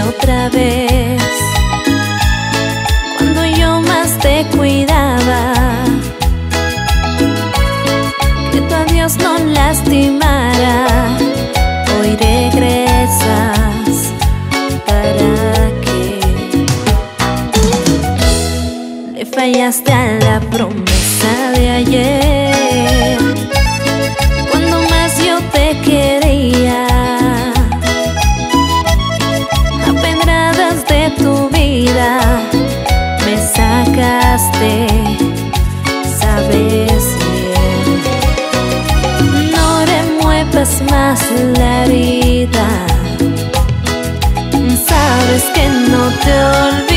otra vez. Cuando yo más te cuidaba, que tu adiós no lastimara. Hoy regresas para que le fallaste a la promesa de ayer. Más la herida, sabes que no te olvidé.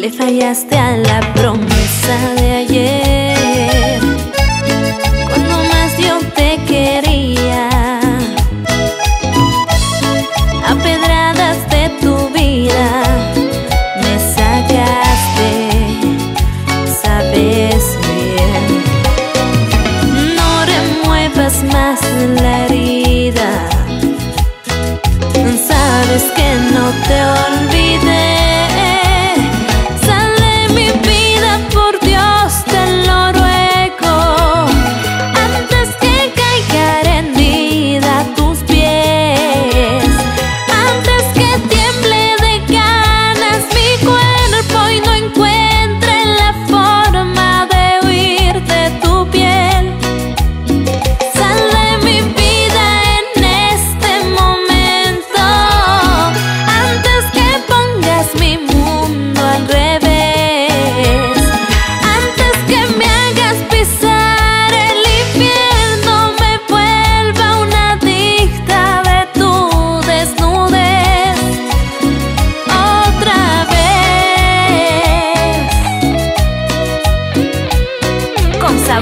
Le fallaste a la promesa de ayer.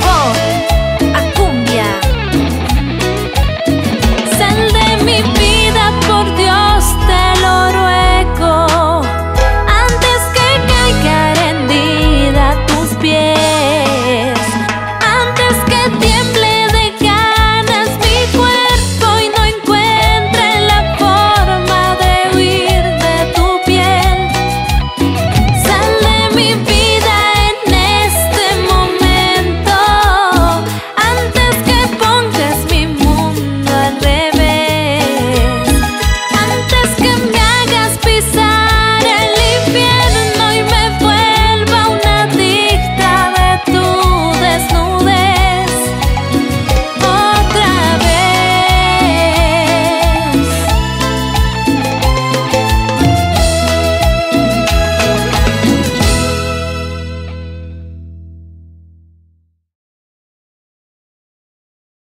过